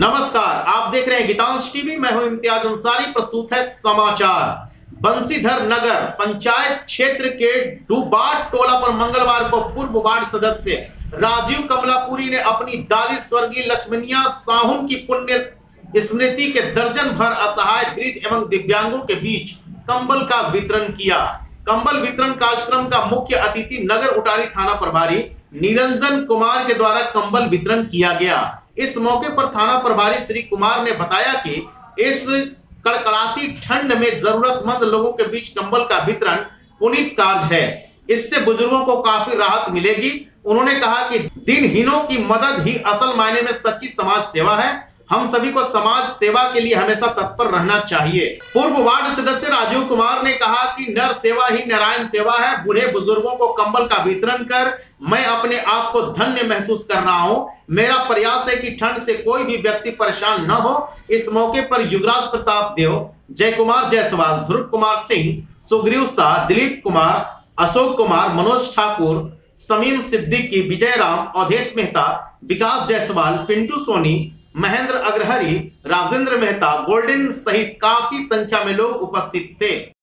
नमस्कार, आप देख रहे हैं गीतांश टीवी। मैं हूँ इम्तियाज़ अंसारी, प्रस्तुत है समाचार। बंसीधर नगर पंचायत क्षेत्र के डुबाट टोला पर मंगलवार को पूर्व वार्ड सदस्य राजीव कमलापुरी ने अपनी दादी स्वर्गीय लक्ष्मणिया साहुन की पुण्य स्मृति के दर्जन भर असहाय वृद्ध एवं दिव्यांगों के बीच कंबल का वितरण किया। कंबल वितरण कार्यक्रम का मुख्य अतिथि नगर उटारी थाना प्रभारी निरंजन कुमार के द्वारा कंबल वितरण किया गया। इस मौके पर थाना प्रभारी श्री कुमार ने बताया कि इस कड़कड़ाती ठंड में जरूरतमंद लोगों के बीच कंबल का वितरण पुनीत कार्य है। इससे बुज़ुर्गों को काफ़ी राहत मिलेगी। उन्होंने कहा कि दिनहीनों की मदद ही असल मायने में सच्ची समाज सेवा है। हम सभी को समाज सेवा के लिए हमेशा तत्पर रहना चाहिए। पूर्व वार्ड सदस्य राजीव कुमार ने कहा कि नर सेवा ही नारायण सेवा है। बूढ़े बुज़ुर्गों को कंबल का वितरण कर मैं अपने आप को धन्य महसूस कर रहा हूँ। मेरा प्रयास है कि ठंड से कोई भी व्यक्ति परेशान न हो। इस मौके पर युवराज प्रताप देव, जय कुमार जायसवाल ध्रुव कुमार सिंह, सुग्रीव शाह दिलीप कुमार, अशोक कुमार, मनोज ठाकुर, समीम सिद्दीकी विजय राम अवधेश मेहता, विकास जायसवाल, पिंटू सोनी महेंद्र अग्रहरी राजेंद्र मेहता गोल्डन सहित काफ़ी संख्या में लोग उपस्थित थे।